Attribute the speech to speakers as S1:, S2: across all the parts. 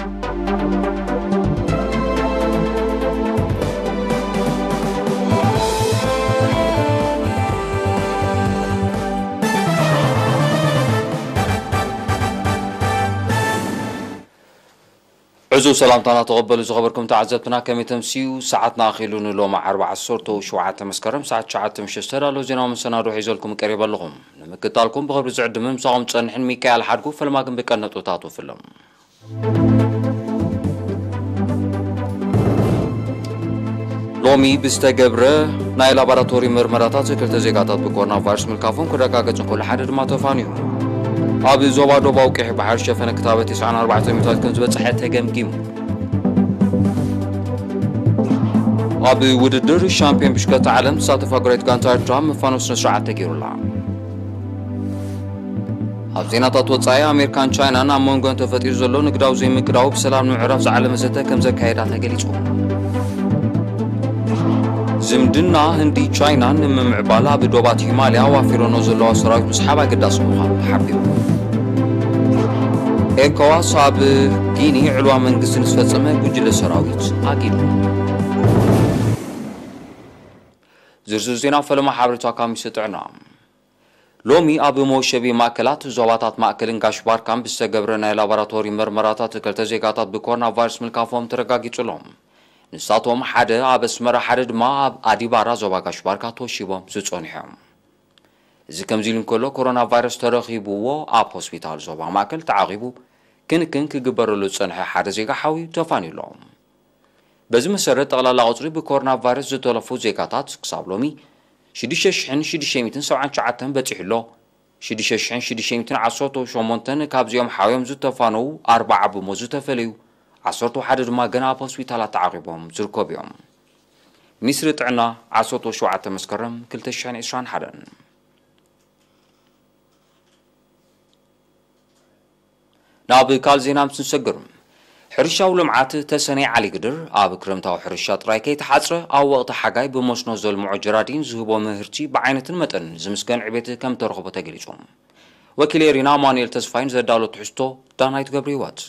S1: عزو سلامتنا تقبلوا زخبركم تعزبتنا كم تمسيو. ساعتنا أخيلون لو مع أربعة صورة وشوعة مسكرم. ساعة شعة مشسترة لو زينا من سنة روح يزولكم قريبا لهم نمكتالكم بخبر زعد مم صاغم تصنحن ميكايل حرقو. فلما كن بكنا لومی بسته گبره نای لابراتوری مرمراتات سکرت زیگاتات بکنن وارش ملکافون کرده که گذن کل حدد ما تفانیو. آبی زوا دو باوکی بحر شفن کتاب تسعان اربعت میتاد کن زود صحت هجم کیم. آبی وددر شامپیون بشکت عالم ساتف اگریت گانتار ترام فانوس نشعت تگیرلا. ኣብ ዜናታት ወጻኢ ኣሜሪካን ቻይናን ኣብ መንጎን ተፈጢሩ ዘሎ ንግዳዊ ዘይምክዳዊ ብሰላም ንምዕራፍ ዝዓለመ ዘተ ከም ዘካየዳ ተገሊጹ ዝምድና ህንዲ ቻይናን ንምምዕባል ኣብ ዶባት ሂማልያ ዋፊሮኖ ዘለዋ ሰራዊት ምስሓብ ኣገዳሲ ምዃኑ ተሓቢሩ። ኤኮዋስ ኣብ ጊኒ ዕልዋ መንግስቲ ንዝፈፀመ ጉጅለ ሰራዊት ኣጊዱ ዝርዝር ዜና ፈለማ ሓበሬታ ካብ ሚስጥዕና ሎሚ ኣብ መወሸቢ ማእከላት ዞባታት ማእከልን ጋሽ ባርካን ብዝተገብረ ናይ ላቦራቶሪ ምርመራታት ክልተ ዜጋታት ብኮሮና ቫይረስ ምልካፎም ተረጋጊጹሎም ንሳቶም ሓደ ኣብ ኣስመራ ሓደ ድማ ኣብ ኣዲባራ ዞባ ጋሽባርካ ተወሺቦም ዝፀኒሖም እዚ ከምዚ ኢሉ እንከሎ ኮሮና ቫይረስ ተረኺብዎ ኣብ ሆስፒታል ዞባ ማእከል ተዓቒቡ ክንክን ክግበረሉ ዝፀንሐ ሓደ ዜጋ ሓዊ ተፋኒሎም በዚ መሰረት ጠቕላላ ቁፅሪ ብኮሮና ቫይረስ ዝተለፉ ዜጋታት ክሳብ ሎሚ 6679 በፂሑ ኣሎ 6618 ካብዚኦም ሓዮም ዝተፋነው 40 ብሞ ዝተፈለዩ ዓሰርተ ሓደ ድማ ገና ኣብ ሆስፒታል ኣተዓቂቦም ዝርከቡ እዮም ሚኒስትሪ ጥዕና ዓሰርተ ሸውዓተ መስከረም 221 ናብ ካልእ ዜና ምስ ንሰግር ሕርሻዊ ልምዓት ተሰነይ ዓሊ ግድር ኣብ ክረምታዊ ሕርሻ ጥራይ ከይተሓፅረ ኣብ ወቕቲ ሓጋይ ብመስኖ ዘልምዑ ጀራዲን ዝህቦ ምህርቲ ብዓይነትን መጠንን ዝምስገን ዕቤት ከም ተረኽቦ ተገሊጹ ወኪል ሪና ማኑኤል ተስፋይን ዘዳሎ ትሕዝቶ ዳናይት ገብረ ህይወት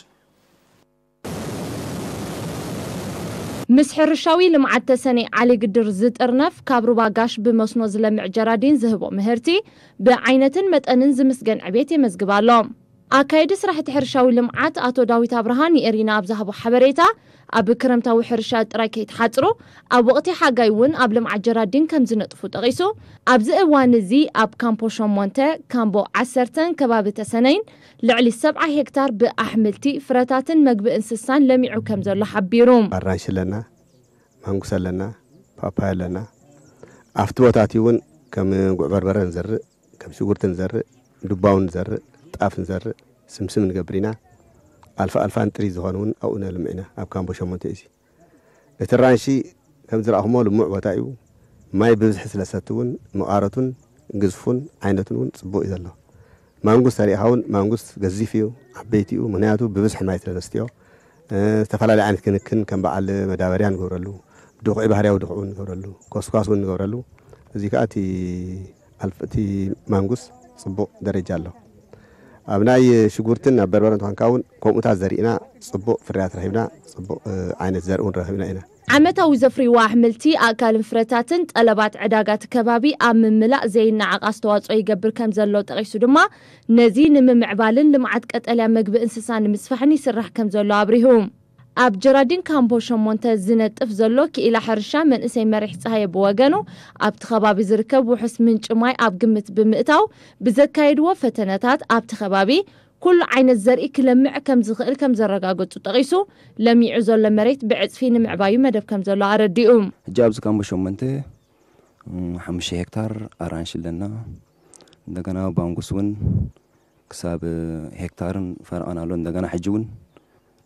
S2: ምስ ሕርሻዊ ልምዓት ተሰነይ ዓሊ ግድር ዝጥርነፍ ካብ ሩባ ጋሽ ብመስኖ ዝለምዕ ጀራዲን ዝህቦ ምህርቲ ብዓይነትን መጠንን ዝምስገን ዕቤት የመዝግብ ኣሎ ኣካይዲ ስራሕቲ ሕርሻዊ ልምዓት ኣቶ ዳዊት ኣብርሃን የሪና ኣብ ዝሃቦ ሓበሬታ ኣብ ክረምታዊ ሕርሻ ጥራይ ከይተሓፅሩ ኣብ ወቕቲ ሓጋይ እውን ኣብ ልምዓት ጀራዲን ከም ዝነጥፉ ጠቒሱ ኣብዚ እዋን እዚ ኣብ ካምፖ ሸሞንተ ካምቦ ዓሰርተን ከባቢ ተሰነይን ልዕሊ ሰብዓ ሄክታር ብኣሕምልቲ ፍረታትን መግቢ እንስሳን ለሚዑ ከም ዘሎ ሓቢሩ።
S3: ኣራንሺ ኣለና ማንጉስ ኣለና ፓፓያ ኣለና። ኣብቲ ቦታት እውን ከም ጉዕ በርበረ ንዘርእ ከም ሽጉርቲ ንዘርእ ዱባውን ንዘርእ ጣፍ ንዘርእ ስምስም ንገብር ኢና ኣልፋ ኣልፋ ንጥሪ ዝኾኑ እውን ኣብኡ ነልምዕ ኢና ኣብ ካምቦ ሸሞንተ እዚ እቲ ራንሺ ከም ዝረኣኹሞ ልሙዕ ቦታ እዩ። ማይ ብብዝሒ ስለ ሰቲ እውን መቃረቱን ግዝፉን ዓይነቱን እውን ፅቡቅ እዩ ዘሎ። ማንጉስ ተሪእኻ እውን ማንጉስ ገዚፍ እዩ ዓበይቲ እዩ። ምክንያቱ ብብዝሒ ማይ ስለ ዘስትዮ ዝተፈላለዩ ዓይነት ክንክን ከም በዓል መዳበርያ ንገብረሉ ድቑዒ ባህርያዊ ድቑዑ ንገብረሉ ኮስኳስ እውን ንገብረሉ። እዚ ከዓ እቲ ማንጉስ ፅቡቅ ደረጃ ኣሎ ኣብ ናይ ሽጉርትን ኣብ በርበረ እንኳን ከዓ እውን ከምኡታት ዘርእና ፅቡቅ ፍርያት ረኺብና ፅቡቅ ዓይነት ዘርኢ እውን ረኺብና ኢና
S2: ዓመታዊ ዘፍርይዋ ኣሕምልቲ ኣካልን ፍረታትን ጠለባት ዕዳጋት ከባቢ ኣብ ምምላእ ዘይነዓቕ ኣስተዋፅኦ ይገብር ከም ዘሎ ጠቂሱ ድማ ነዚ ንምምዕባልን ልምዓት ቀጠልያ መግቢ እንስሳ ንምስፋሕን ይስራሕ ከም ዘሎ ኣብሪሁ ኣብ ጀራዲን ካምቦ ሸሞንተ ዝነጥፍ ዘሎ ክኢላ ሕርሻ መንእሰይ መሪሕ ፀሃየ ብወገኑ ኣብቲ ከባቢ ዝርከብ ውሑስ ምንጭ ማይ ኣብ ግምት ብምእታው ብዘካይድዎ ፈተነታት ኣብቲ ከባቢ ኩሉ ዓይነት ዘርኢ ክለምዕ ከም ዝኽእል ከም ዘረጋገፁ ጠቂሱ ለሚዑ ዘሎ መሬት ብዕፅፊ ንምዕባዩ መደብ ከም ዘሎ ኣረዲኡ
S4: ሕጂ ኣብዚ ካምቦ ሸሞንተ ሓሙሽተ ሄክታር ኣራንሺ ኣለና እንደገና ባንጉስ እውን ክሳብ ሄክታርን ፈርቐና ኣሎ እንደገና ሕጂ እውን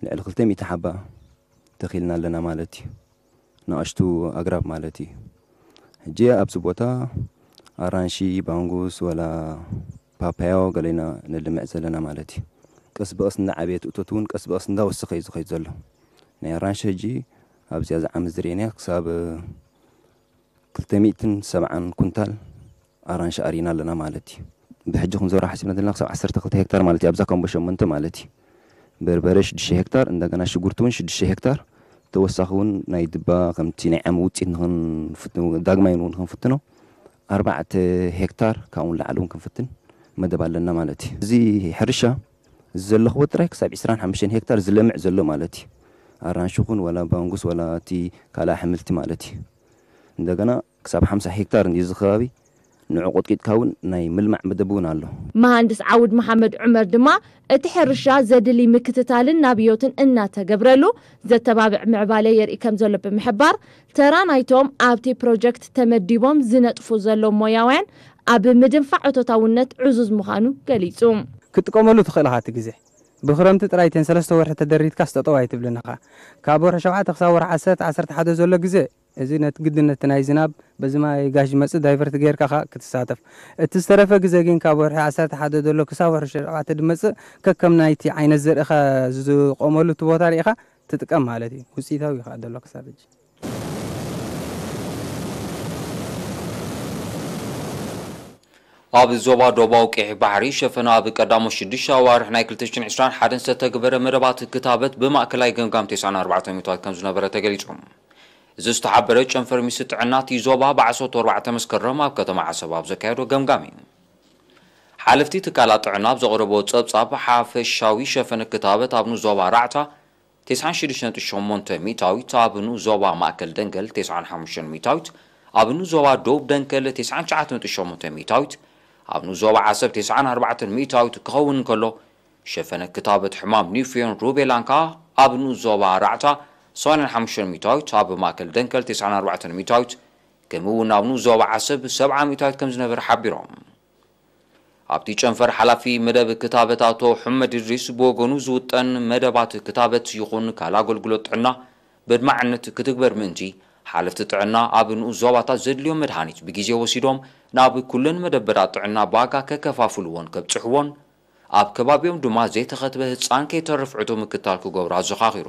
S4: لقلتمی تحبا تخیل نال نمالتی ناشتو مالتي. مالتی جیا ابسوبوتا آرانشی بانغوس ولا پاپیو گلینا نل مئزل نمالتی کس بأس نعبیت أتوتون کس بأس نداوس خیز خیز زلو. نه آرانش جی ابزیاز عمزرینه خساب قلتمیتن سبعان کنتال آرانش آرینا لنا مالتی به حجم زور حسی ندل نخساب عصر تقلت هکتار مالتی ابزا کم بشم منتو مالتی በርበረ 6 ሄክታር እንደገና ሽጉርቲ እውን 6 ሄክታር ተወሳኺ እውን ናይ ድባ ከምቲ ናይ ዓመ ውፅኢት ዳግማይ እውን ክንፍትኖ ኣርባዕተ ሄክታር ካብኡ ላዕሊ እውን ክንፍትን መደብ ኣለና ማለት እዩ እዚ ሕርሻ ዘለኽዎ ጥራይ ክሳብ 25 ሄክታር ዝለምዕ ዘሎ ማለት እዩ ኣራንሺ ኹን ወላ ባንጉስ ወላ እቲ ካልእ ኣሕምልቲ ማለት እዩ እንደገና ክሳብ 50 ሄክታር እዚ ከባቢ ንዕቑት ቂጥካውን ናይ ምልማዕ ምድብ እውን ኣሎ
S2: መሃንድስ ዓውድ መሓመድ ዑመር ድማ እቲ ሕርሻ ዘድሊ ምክትታልን ናብዮትን እናተገብረሉ ዘተባብዕ ምዕባለ የርኢ ከም ዘሎ ብምሕባር ተራ ናይቶም ኣብቲ ፕሮጀክት ተመዲቦም ዝነጥፉ ዘሎ ሞያውያን ኣብ ምድንፋዕ እቶታውነት ዕዙዝ ምዃኑ ገሊጹ
S5: ክጥቀመሉ ትኽእል ኢኻ እቲ ግዜ ብክረምቲ ጥራይ ተን ሰለስተ ወርሒ ተደሪትካ ስጠጠው ኣይትብልንኻ ካብ ወርሒ ሸውዓተ ክሳብ ወርሒ ዓሰርተ ዓሰርተ ሓደ ዘሎ ግዜ እዚ ነቲ ግድነት ናይ ዝናብ በዚ ማይ ጋሽ መፅእ ዳይቨርት ጌርካ ኸ ክትሳተፍ እቲ ዝተረፈ ግዜ ግን ካብ ወርሒ 11 ዘሎ ክሳብ ወርሒ 7 ድመፅእ ከከም ናይቲ ዓይነት ዘርእኸ ዝቆመሉ እቲ ቦታ ርኢኻ ትጥቀም ማለት እዩ ውፅኢታዊ እዩ ከዓ ዘሎ ክሳብ እጂ
S1: ኣብ ዞባ ዶባ ውቅዒ ባሕሪ ሸፈና ኣብ ቀዳሞ 6 ኣዋርሕ ናይ 221 ዝተተግበረ መደባት ክታበት ብማእከላይ ገምጋም 94 ሚቶታት ከም ዝነበረ ተገሊፆም ዝተሓበረ ጨንፈር ሚኒስትሪ ጥዕና እቲ ዞባ ብ14 መስከረም ኣብ ከተማ ዓሰብ ኣብ ዘካየዶ ገምጋም እዩ ሓለፍቲ ትካላት ጥዕና ኣብ ዘቕረቦ ፀብጻብ ሓፈሻዊ ሸፈነ ክታበት ኣብኑ ዞባ ራዕታ 968 ሚታዊት ኣብኑ ዞባ ማእከል ደንገል 95 ሚታዊት ኣብኑ ዞባ ዶብ ደንገል 998 ሚታዊት ኣብኑ ዞባ ዓሰብ 94 ሚታዊት ክኸውን ከሎ ሸፈነ ክታበት ሕማም ኒውፌን ሩቤላን ከዓ ኣብኑ ዞባ ራዕታ صانن ميتايت أبو ماكل دنكل تسعان أربعة ميتايت كمون نابنو زواب عصب سبعة ميتايت كم زنبر حبيرام أبتي چنفر حلفي مدب كتابتاتو حمد الرئيس بوغنو زوتن مدبات كتابت يخون كالا قلقلت عنا بدمعنت كتكبر منتي حالفت ጥዕና ኣብ ንኡ ዞባታት ዘድልዮም መድሃኒት ብግዜ ወሲዶም ናብ ኩለን መደበራት ጥዕና ባጋ ከከፋፍልዎን ከብፅሕዎን ኣብ ከባቢኦም ድማ ዘይተኸትበ ህፃን ከይተርፍዕቱ ምክታል ክገብሩ ኣዘኻኺሩ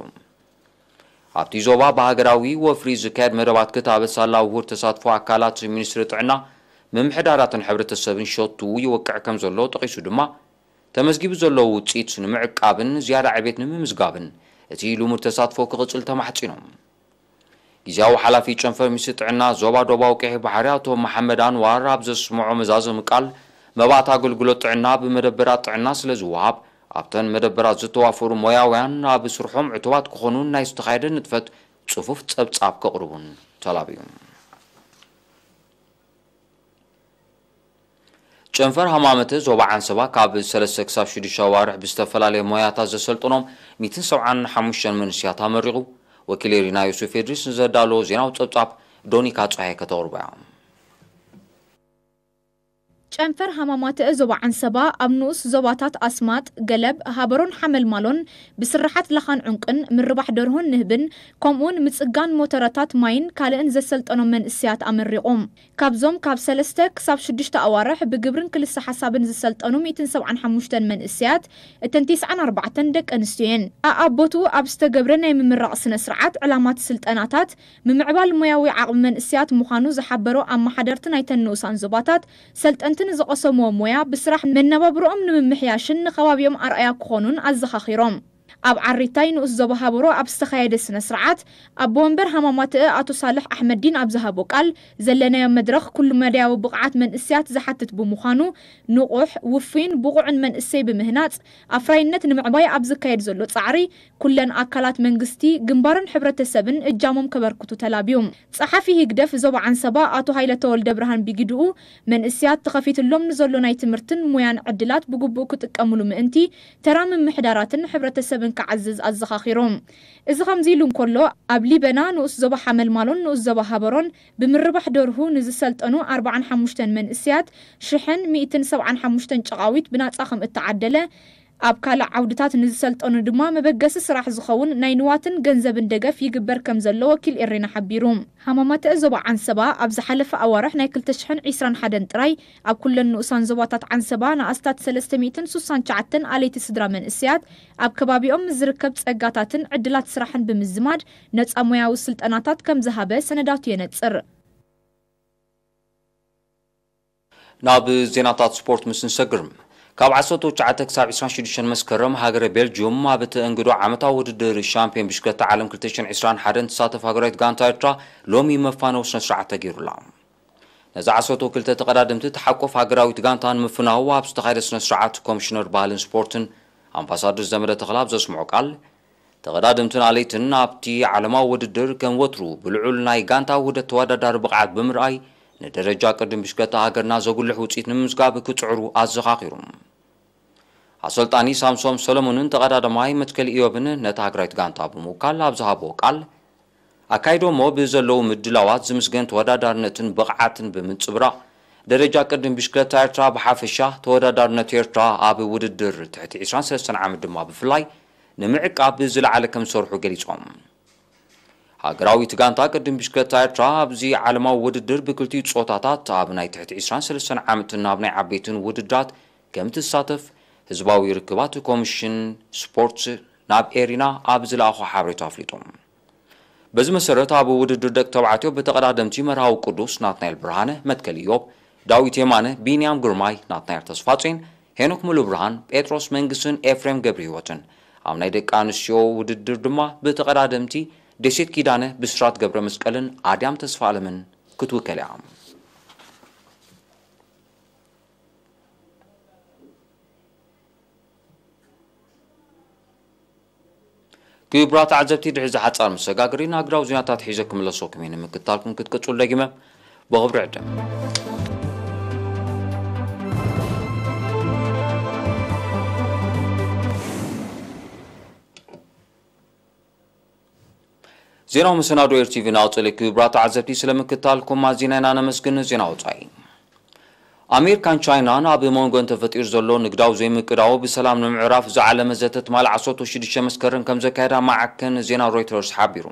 S1: ኣብቲ ዞባ ብሃገራዊ ወፍሪ ዝካየድ መደባት ክታበት ሳላዊ ውሁድ ተሳትፎ ኣካላት ሚኒስትሪ ጥዕና ምምሕዳራትን ሕብረተሰብን ሸቱ ይወቅዕ ከም ዘሎ ጠቂሱ ድማ ተመዝጊቡ ዘለዎ ውፅኢት ንምዕቃብን ዝያዳ ዕቤት ንምምዝጋብን እቲ ልሙድ ተሳትፎ ክቕፅል ተማሕፂኖም ግዜያዊ ሓላፊ ጨንፈር ሚኒስትሪ ጥዕና ዞባ ዶባዊ ቀይሕ ባሕሪ ኣቶ መሓመድ አንዋር ኣብ ዘስምዖ መዛዘም ቃል መባእቲ ኣገልግሎት ጥዕና ብመደበራት ጥዕና ስለ ዝወሃብ ኣብተን መደበራት ዝተዋፈሩ ሞያውያን ኣብ ስርሖም ዕቱባት ክኾኑን ናይ ዝተኻየደ ንጥፈት ፅፉፍ ፀብጻብ ከቕርቡን ተላብዩ ጨንፈር ሃማመተ ዞባ ዓንሰባ ካብ 3 ክሳብ 6 ኣዋርሕ ብዝተፈላለየ ሞያታት ዘሰልጥኖም 175 መንስያት ኣመሪቑ። ወኪል ሪና ዮሱፍ ኤድሪስ ንዘዳለዎ ዜናዊ ፀብጻብ ዶኒካ ፀሓይ ከተቕርባ እዮም
S6: ጨንፈር ሃማማት ዞባ ሰባ ኣብ ንኡስ ዞባታት ኣስማጥ ገለብ ሃበሮን ሓመል ማሎን ብስራሓት ላኻን ዑንቅን ምርባሕ ደርሆን ንህብን ከምኡውን ምፅጋን ሞተራታት ማይን ካልእን ዘሰልጠኖም መንእስያት ኣመሪቖም ካብዞም ካብ 3 ክሳብ 6 ኣዋርሕ ብግብርን ክልሳ ሓሳብን ዝሰልጠኑ 175 መንእስያት እተን 94 ደቂ ኣንስትዮ እየን ኣኣቦቱ ኣብ ዝተገብረ ናይ ምምራቕ ስነ ስርዓት ዕላማት ስልጠናታት ምምዕባል ሞያዊ ዓቕሚ መንእስያት ምዃኑ ዝሓበሮ ኣመሓደርቲ ናይተን ንኡሳን ዞባታት ሰልጠንትን ዝቐሰምዎ ሞያ ብስራሕ መነባብሮኦም ንምምሕያሽን ንኸባቢኦም ኣርኣያ ክኾኑን ኣዘኻኺሮም ኣብ ዓሪታይ ንኡስ ዘወሃብሮ ኣብ ዝተኻየደ ስነ ስርዓት ኣቦ ወንበር ሃማማት ኣቶ ሳልሕ ኣሕመዲን ኣብ ዝሃቦ ቃል ዘለናዮ መድረኽ ኩሉ መድያዊ ብቕዓት መንእስያት ዝሓትት ብምዃኑ ንቑሕ ውፍይን ብቑዕን መንእሰይ ብምህናፅ ኣፍራይነት ንምዕባይ ኣብ ዝካየድ ዘሎ ፃዕሪ ኩለን ኣካላት መንግስቲ ግንባርን ሕብረተሰብን እጃሞም ከበርክቱ ተላብዩ ፀሓፊ ህግደፍ ዞባ ዓንሰባ ኣቶ ሃይለ ተወልደ ብርሃን ቢግድኡ መንእስያት ተኸፊትሎም ንዘሎ ናይ ትምህርትን ሙያን ዕድላት ብግቡእ ክጥቀምሉ ምእንቲ ተራ ምምሕዳራትን ሕብረተሰብን ሓመልን ክዓዝዝ ኣዘኻኺሮም እዚ ከምዚ ኢሉ እንከሎ ኣብ ሊበና ንኡስ ዞባ ሓመልማሎን ንኡስ ዞባ ሃበሮን ብምርባሕ ደርሁ ንዝሰልጠኑ 45 መንእስያት 1,175 ጨቃዊት ብናፃ ከም እተዓደለ ኣብ ካልእ ዓውድታት ንዝሰልጠኑ ድማ መበገሲ ስራሕ ዝኸውን ናይ ንዋትን ገንዘብን ደገፍ ይግበር ከም ዘሎ ወኪል ኤሬና ሓቢሩ ሃማማተ ዞባ ዓንሰባ ኣብ ዝሓለፈ ኣዋርሕ ናይ 221 ጥራይ ኣብ ኩለን ንኡሳን ዞባታት ዓንሰባ ንኣስታት 369 ኣለይቲ ስድራ መንእስያት ኣብ ከባቢኦም ዝርከብ ፀጋታትን ዕድላት ስራሕን ብምዝማድ ነፃ ሙያዊ ስልጠናታት ከም ዝሃበ ሰነዳቱ የነፅር
S1: ናብ ዜናታት ስፖርት ምስ ንሰግርም ካብ 19 ክሳብ 26 መስከረም ሃገረ ቤልጅየም ኣብ እቲ እንግዶ ዓመታዊ ውድድር ሻምፒዮን ብሽክለታ ዓለም 2021 ትሳተፍ ሃገራዊት ጋንታ ኤርትራ ሎሚ መፋነዊ ስነ ስርዓት ተገይሩላ ነዚ 12 ተቐዳድምቲ ተሓቆፍ ሃገራዊት ጋንታ ንምፍናው ኣብ ዝተኻየደ ስነ ስርዓት ኮሚሽነር ባህልን ስፖርትን ኣምባሳደር ዘመደ ተኽላ ኣብ ዘስምዖ ቃል ተቐዳድምትን ኣለይትን ኣብቲ ዓለማዊ ውድድር ከም ወትሩ ብልዑል ናይ ጋንታ ውህደት ተወዳዳሪ ብቕዓት ብምርኣይ ንደረጃ ቅድም ብሽክለታ ሃገርና ዘጉልሕ ውፅኢት ንምምዝጋብ ክፅዕሩ ኣዘኻኺሩ ኣሰልጣኒ ሳምሶም ሰሎሞንን ተቐዳዳማይ መትከል ኢዮብን ነታ ሃገራዊት ጋንታ ብምውካል ኣብ ዝሃቦ ቃል ኣካይዶሞ ብዘለዉ ምድላዋት ዝምስገን ተወዳዳርነትን ብቕዓትን ብምንፅብራቕ ደረጃ ቅድም ብሽክለታ ኤርትራ ብሓፈሻ ተወዳዳርነት ኤርትራ ኣብ ውድድር ትሕቲ 23 ዓመት ድማ ብፍላይ ንምዕቃብ ዝለዓለ ከም ዝሰርሑ ገሊፆም ሃገራዊት ጋንታ ቅድም ብሽክለታ ኤርትራ ኣብዚ ዓለማዊ ውድድር ብክልቲኡ ፆታታት ኣብ ናይ ትሕቲ 23 ዓመትን ኣብ ናይ ዓበይትን ውድድራት ከም ትሳተፍ ህዝባዊ ርክባት ኮሚሽን ስፖርት ናብ ኤሪና ኣብ ዝለኣኾ ሓበሬታ ኣፍሊጦም። በዚ መሰረት ኣብ ውድድር ደቂ ተባዕትዮ ብተቐዳደምቲ መርሃዊ ቅዱስ ናትናኤል ብርሃነ መትከል ኢዮብ ዳዊት የማነ ቢንያም ግርማይ ናትናኤል ተስፋፅን ሄኖክ ሙሉ ብርሃን ጴጥሮስ መንግስትን ኤፍሬም ገብሪ ህይወትን። ኣብ ናይ ደቂ ኣንስትዮ ውድድር ድማ ብተቐዳደምቲ ደሴት ኪዳነ ብስራት ገብረ መስቀልን ኣድያም ተስፋ ኣለምን ክትውከል እያ ክቡራት ተዓዘብቲ ድሕዚ ሓፃር መሰጋገሪ ናግራዊ ዜናታት ሒዘ ክምለሶኩም እየ ንምክታልኩም ክትቅፅሉ ደጊመ ብኽብሪ ዕድም። ዜናው መሰናዶ ኤርቲቪ ናውፅሊ ክቡራት ተዓዘብቲ ስለምክታልኩም ኣዝና ኢና ነመስግን ዜና ወፃኢ ኣሜሪካን ቻይናን ኣብ መንጎን ተፈጢሩ ዘሎ ንግዳዊ ዘይምቅዳው ብሰላም ንምዕራፍ ዝዓለመ ዘተ ትማል 16 መስከረን ከም ዘካየዳ ማዕከን ዜና ሮይተርስ ሓቢሩ።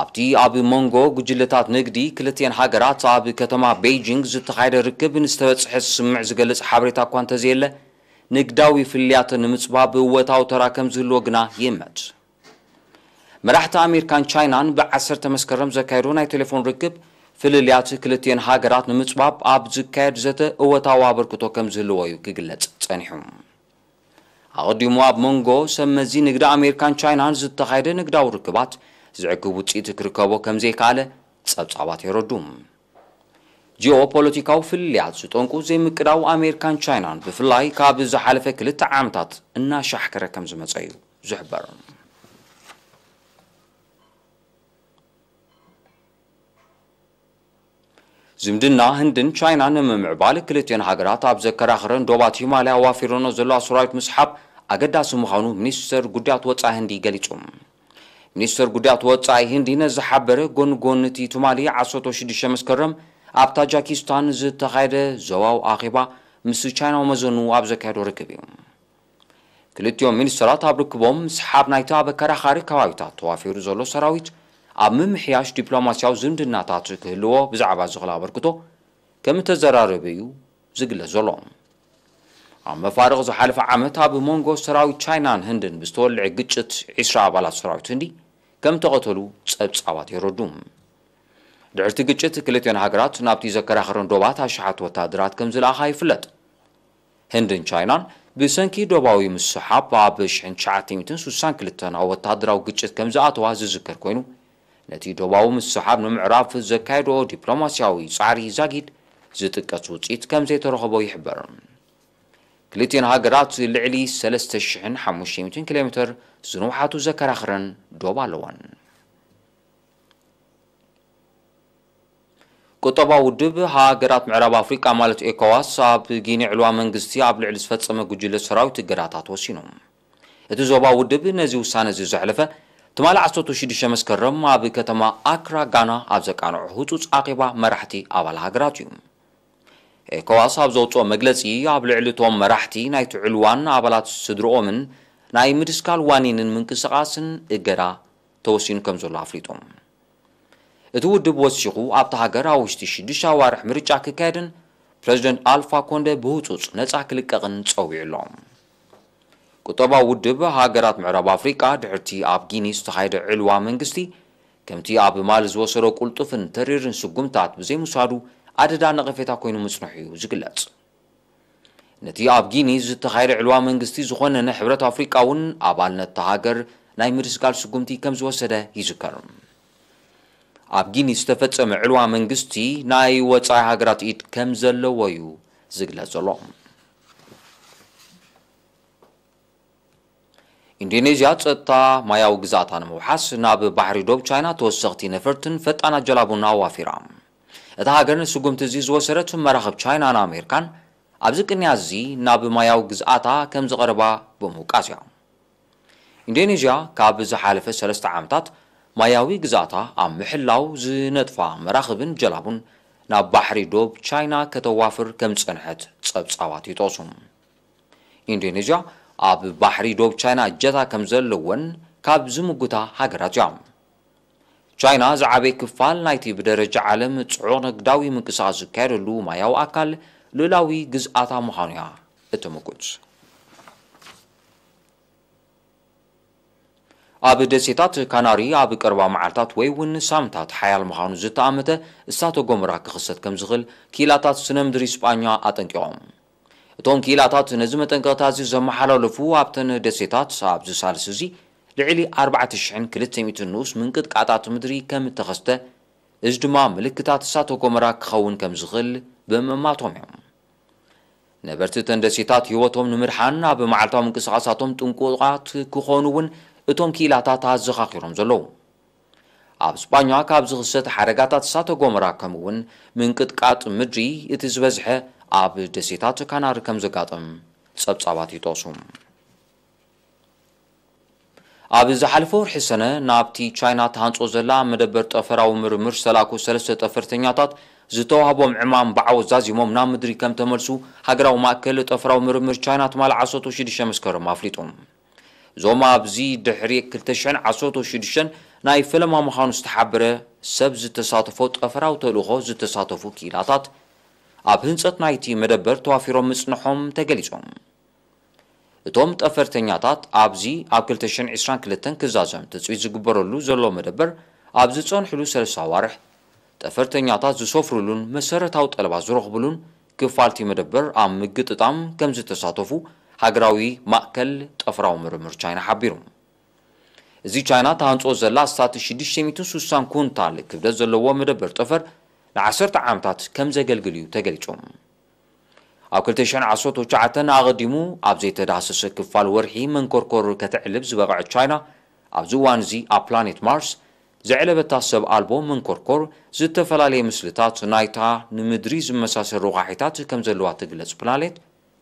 S1: ኣብቲ ኣብ መንጎ ጉጅለታት ንግዲ ክልትኤን ሃገራት ኣብ ከተማ ቤይጂንግ ዝተኻየደ ርክብ ንዝተበፅሐ ስምዕ ዝገልጽ ሓበሬታ እኳ እንተዘየለ ንግዳዊ ፍልያት ንምፅባብ እወታዊ ተራ ከም ዝህልዎ ግና ይእመት መራሕቲ ኣሜሪካን ቻይናን ብ10 መስከረም ዘካየዶ ናይ ቴሌፎን ርክብ ፍልልያት ክልትኤን ሃገራት ንምፅባብ ኣብ ዝካየድ ዘተ እወታዊ ኣበርክቶ ከም ዝህልዎ እዩ ክግለጽ ጸኒሑ። ኣቐዲሙ ኣብ መንጎ ሰመዚ ንግዲ ኣሜሪካን ቻይናን ዝተኻየደ ንግዳዊ ርክባት ዝዕክብ ውፅኢት ክርከቦ ከም ዘይከኣለ ጸብጻባት የረዱ ጂኦ ፖለቲካዊ ፍልልያት ዝጠንቁ ዘይምቅዳው ኣሜሪካን ቻይናን ብፍላይ ካብ ዝሓለፈ ክልተ ዓመታት እናሻሕከረ ከም ዝመፀ እዩ ዝሕበር ዝምድና ህንድን ቻይናን ንምምዕባል ክልትኤን ሃገራት ኣብ ዘከራኽረን ዶባት ሂማልያ ዋፊሮኖ ዘለዋ ሰራዊት ምስሓብ ኣገዳሲ ምዃኑ ሚኒስተር ጉዳያት ወፃኢ ህንዲ ገሊጹ ሚኒስተር ጉዳያት ወፃኢ ህንዲ ነዝሓበረ ጎኒ ጎኒ እቲ ትማሊ 16 መስከረም ኣብ ታጃኪስታን ዝተኻየደ ዞባዊ ኣኼባ ምስ ቻይናዊ መዘኑ ኣብ ዘካየዶ ርክብ እዩ። ክልቲኦም ሚኒስተራት ኣብ ርክቦም ምስሓብ ናይቲ ኣብ ኣከራኻሪ ከባቢታት ተዋፊሩ ዘሎ ሰራዊት ኣብ ምምሕያሽ ዲፕሎማስያዊ ዝምድናታት ክህልዎ ብዛዕባ ዝኽእል ኣበርክቶ ከም ተዘራረበ እዩ ዝግለጽ ዘሎ። ኣብ መፋርቕ ዝሓለፈ ዓመት ኣብ መንጎ ሰራዊት ቻይናን ህንድን ብዝተወልዐ ግጭት 20 ኣባላት ሰራዊት ህንዲ ከም ተቐተሉ ጸብጻባት የረዱ ድሕርቲ ግጭት ክልትኤን ሃገራት ናብቲ ዘከራኽረን ዶባት ኣሽሓት ወታደራት ከም ዝለኣኻ ይፍለጥ። ህንድን ቻይናን ብሰንኪ ዶባዊ ምስሓብ ኣብ 1962 ኣብ ግጭት ከም ዝኣተዋ ዝዝከር ኮይኑ ነቲ ዶባዊ ምስሓብ ንምዕራፍ ዘካየዶ ዲፕሎማስያዊ ጻዕሪ ዛጊድ ዝጥቀስ ውፅኢት ከም ዘይተረኸቦ ይሕበር ክልቲአን ሃገራት ልዕሊ 3500 ኪሎ ሜትር ዝንውሓቱ ዘከራኽረን ዶብ ኣለወን ቁጠባ ውድብ ሃገራት ምዕራብ ኣፍሪቃ ማለት ኤኮዋስ ኣብ ጊኒ ዕልዋ መንግስቲ ኣብ ልዕሊ ዝፈጸመ ጉጅለ ሰራዊት እገዳታት ወሲኑ እቲ ዞባ ውድብ ነዚ ውሳነ እዚ ዘሕለፈ ትማሊ 16 መስከረም ኣብ ከተማ ኣክራ ጋና ኣብ ዘቃንዑ ህፁፅ ኣኼባ መራሕቲ ኣባል ሃገራት እዩ። ኤኮዋስ ኣብ ዘውፅኦ መግለፂ ኣብ ልዕሊ እቶም መራሕቲ ናይቲ ዕልዋን ኣባላት ስድርኦምን ናይ ምድስካል ዋኒንን ምንቅስቓስን እገዳ ተወሲኑ ከም ዘሎ ኣፍሊጦም። እቲ ውድብ ወሲኹ ኣብቲ ሃገር ኣብ ውሽጢ ሽዱሽተ ኣዋርሕ ምርጫ ክካየድን ፕረዚደንት ኣልፋ ኮንደ ብህፁፅ ነፃ ክልቀቕን ፀዊዑ ኣሎም ቁጠባ ውድብ ሃገራት ምዕራብ ኣፍሪቃ ድሕርቲ ኣብ ጊኒ ዝተኻየደ ዕልዋ መንግስቲ ከምቲ ኣብ ማል ዝወሰዶ ቁልጡፍን ተሪርን ስጉምታት ብዘይምውሳዱ ኣደዳ ነቐፌታ ኮይኑ ምጽንሑ እዩ ዝግለጽ። ነቲ ኣብ ጊኒ ዝተኻየደ ዕልዋ መንግስቲ ዝኾነ ንሕብረት ኣፍሪቃ እውን ኣባልነት ተሃገር ናይ ምድስጋል ስጉምቲ ከም ዝወሰደ ይዝከር። ኣብ ጊኒ ዝተፈጸመ ዕልዋ መንግስቲ ናይ ወፃኢ ሃገራት ኢድ ከም ዘለዎ እዩ ዝግለጽ ኢንዶኔዝያ ጸጥታ ማያዊ ግዛእታ ንምውሓስ ናብ ባሕሪ ዶብ ቻይና ተወሰኽቲ ነፈርትን ፈጣናት ጀላቡን ኣዋፊራ። እታ ሃገር ንስጉምቲ እዚ ዝወሰደት መራኸብ ቻይናን ኣሜሪካን ኣብዚ ቅንያ እዚ ናብ ማያዊ ግዝኣታ ከም ዝቐረባ ብምውቃስ እያ። ኢንዶኔዝያ ካብ ዝሓለፈ ሰለስተ ዓመታት ማያዊ ግዛእታ ኣብ ምሕላው ዝነጥፋ መራኽብን ጀላቡን ናብ ባሕሪ ዶብ ቻይና ከተዋፍር ከም ዝጸንሐት ጸብጻባት ይጠቕሱ ኢንዶኔዝያ ኣብ ባሕሪ ዶብ ቻይና እጀታ ከም ዘለወን ካብ ዝምጉታ ሃገራት እያ ቻይና ዝዓበየ ክፋል ናይቲ ብደረጃ ዓለም ጽዑቕ ንግዳዊ ምንቅስቓስ ዝካየደሉ ማያዊ ኣካል ልዕላዊ ግዝኣታ ምዃኑ እያ እትምጉፅ ኣብ ደሴታት ካናሪ ኣብ ቀረባ መዓልታት ወይ እውን ሳምንታት ሓያል ምዃኑ ዝተኣመተ እሳተ ጎመራ ክኽሰት ከም ዝኽእል ኪላታት ስነ ምድሪ ስጳኛ ኣጠንቂቖም اتون کیلاتات نزومت انگاتازی زمحل لفو عبتن دسیتات صاحب زسال سوزی لعلی اربعتشعن کلیت سمیت نوس منکد کاتات مدری کم تخسته از دمام ملکتات ساتو کمرک خون کم زغل به ماتومیم نبرتتن دسیتات یو توم نمرحن به معلتام کسعاتم تنکوقات کخونون اتون کیلاتات از زخاقیرم زلوم اب سپانیا کابز خسته حرکاتات ساتو کمرک کمون منکد کات مدری اتیز وزحه ኣብ ደሴታት ካናሪ ከም ዘጋጥም ጸብጻባት ይጠቕሱ ኣብ ዝሓለፈ ወርሒ ሰነ ናብቲ ቻይና ተሃንጾ ዘላ መደበር ጠፈራዊ ምርምር ዝተላኩ ሰለስተ ጠፈርተኛታት ዝተዋህቦም ዕማም በዓወት ዛዚሞም ናብ ምድሪ ከም ተመልሱ ሃገራዊ ማእከል ጠፈራዊ ምርምር ቻይና ትማል 16 መስከረም ኣፍሊጡ እዞም ኣብዚ ድሕሪ 216 ናይ ፈለማ ምዃኑ ዝተሓበረ ሰብ ዝተሳተፎ ጠፈራዊ ተልእኾ ዝተሳተፉ ኪላታት ኣብ ህንፀት ናይቲ መደበር ተዋፊሮም ምጽንሖም ተገሊጾም። እቶም ጠፈርተኛታት ኣብዚ ኣብ 222 ክዛዘም ትፅቢት ዝግበረሉ ዘሎ መደበር ኣብ ዝጸንሕሉ ሰለስተ ኣዋርሕ ጠፈርተኛታት ዝሰፍሩሉን መሰረታዊ ጠለባት ዝረኽብሉን ክፋልቲ መደበር ኣብ ምግጥጣም ከም ዝተሳተፉ ሃገራዊ ማእከል ጠፈራዊ ምርምር ቻይና ሓቢሩ እዚ ቻይና ተሃንጾ ዘላ ስታት 660 ኩንታል ክብደት ዘለዎ መደበር ጠፈር ንዓሰርተ ዓመታት ከም ዘገልግል እዩ ተገሊጾም ኣብ 2019 ኣቐዲሙ ኣብ ዘይተዳሰሰ ክፋል ወርሒ መንኮርኮር ከተዕልብ ዝበቕዐ ቻይና ኣብዚ እዋን እዚ ኣብ ፕላኔት ማርስ ዘዕለበታ ሰብ ኣልቦ መንኮርኮር ዝተፈላለየ ምስልታት ናይታ ንምድሪ ዝመሳሰል ረዃሒታት ከም ዘለዋ ትግለጽ። ፕላኔት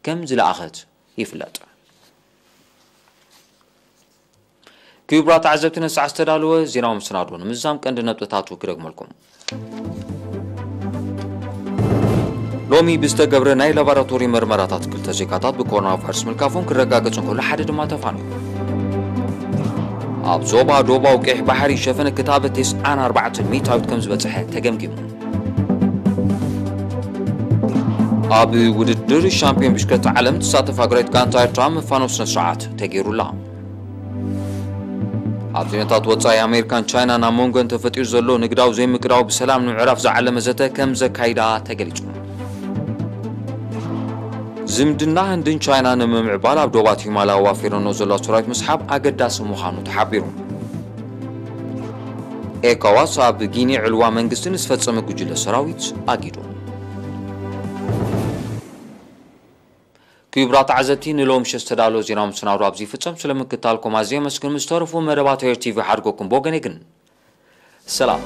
S1: ከም ዝለኣኸት ይፍለጥ። ክቡራት ተዓዘብቲ ነሳዕ ዝተዳለወ ዜናዊ ምስናዶ ንምዛም ቀንዲ ነጥብታቱ ክደግመልኩም لومی بیست جبر نی لابراتوری مرمراتات کل تجیکاتات به کرونا فارس ملکافون کرگا گشن کل حدی دم تفانی. آب زوبا دوبا و که بحری شفن کتاب تیس آن اربعت میت هاوت کم زبط حد تجم کیم. آب ورد دری شامپیون بشکت علم تصادف اگرایت کان تایر ترام فانوس نسعات تجیرو لام. عطينات وصاي أمريكان تشاينا نامونغن تفتير زلو نقراو زي مقراو بسلام نعرف زعل مزته كم زكايدا تقليجون ዝምድና ህንድን ቻይና ንምምዕባል ኣብ ዶባት ሂማልያ ዋፊረኖ ዘሎ ሰራዊት ምስሓብ ኣገዳሲ ምዃኑ ተሓቢሩ። ኤካዋስ ኣብ ጊኒ ዕልዋ መንግስቲ ንዝፈጸመ ጉጅለ ሰራዊት ኣጊዱ። ክቡራት ተዓዘብቲ ንሎም ሸ ዝተዳለወ ዜናዊ ምስናዱ ኣብዚ ይፍጸም ስለምክታልኩም ኣዝየ መስክን ምስ መደባት ቲቪ ሓድጎኩም ብወገነ ግን ሰላም